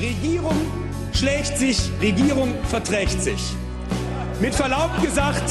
Regierung schlägt sich, Regierung verträgt sich. Mit Verlaub gesagt,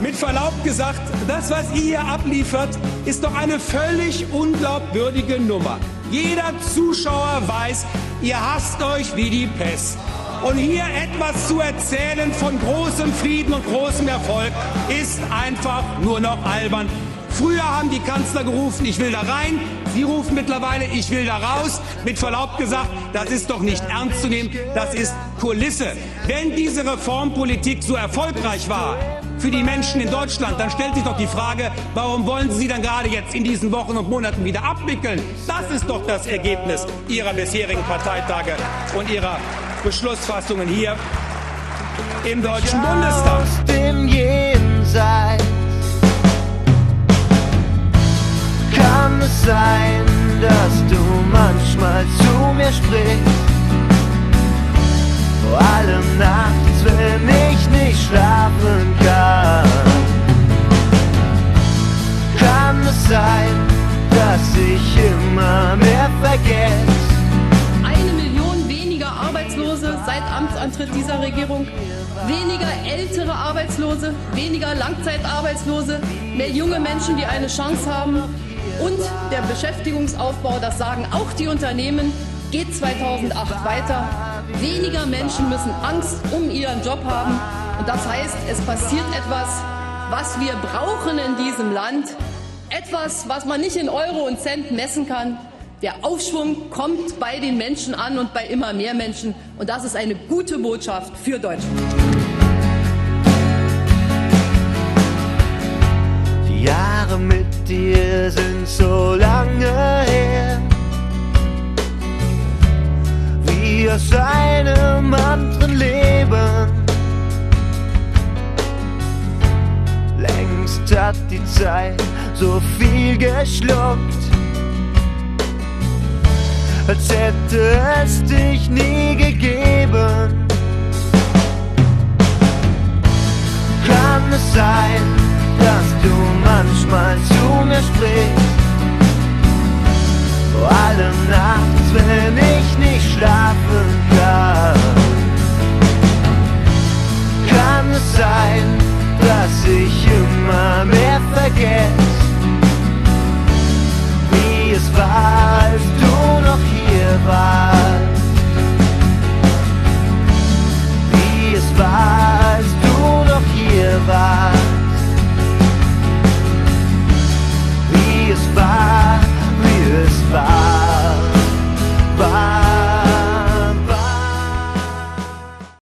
mit Verlaub gesagt, das, was ihr hier abliefert, ist doch eine völlig unglaubwürdige Nummer. Jeder Zuschauer weiß, ihr hasst euch wie die Pest. Und hier etwas zu erzählen von großem Frieden und großem Erfolg ist einfach nur noch albern. Früher haben die Kanzler gerufen, ich will da rein. Sie rufen mittlerweile, ich will da raus. Mit Verlaub gesagt, das ist doch nicht ernst zu nehmen. Das ist Kulisse. Wenn diese Reformpolitik so erfolgreich war, für die Menschen in Deutschland, dann stellt sich doch die Frage, warum wollen Sie sie dann gerade jetzt in diesen Wochen und Monaten wieder abwickeln? Das ist doch das Ergebnis Ihrer bisherigen Parteitage und Ihrer Beschlussfassungen hier im Deutschen Bundestag. Aus dem Jenseits sprichst. Vor allem nachts, wenn ich nicht schlafen kann. Kann es sein, dass ich immer mehr vergesse? Eine Million weniger Arbeitslose seit Amtsantritt dieser Regierung, weniger ältere Arbeitslose, weniger Langzeitarbeitslose, mehr junge Menschen, die eine Chance haben und der Beschäftigungsaufbau, das sagen auch die Unternehmen, geht 2008 weiter. Weniger Menschen müssen Angst um ihren Job haben und das heißt, es passiert etwas, was wir brauchen in diesem Land, etwas, was man nicht in Euro und Cent messen kann. Der Aufschwung kommt bei den Menschen an und bei immer mehr Menschen. Und das ist eine gute Botschaft für Deutschland. Die Jahre mit dir sind so längst hat die Zeit so viel geschluckt, als hätte es dich nie gegeben. Kann es sein, dass du manchmal